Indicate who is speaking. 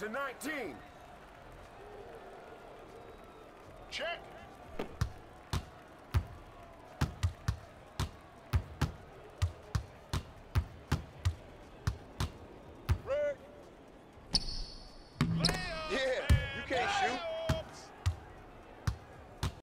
Speaker 1: to 19.
Speaker 2: Check.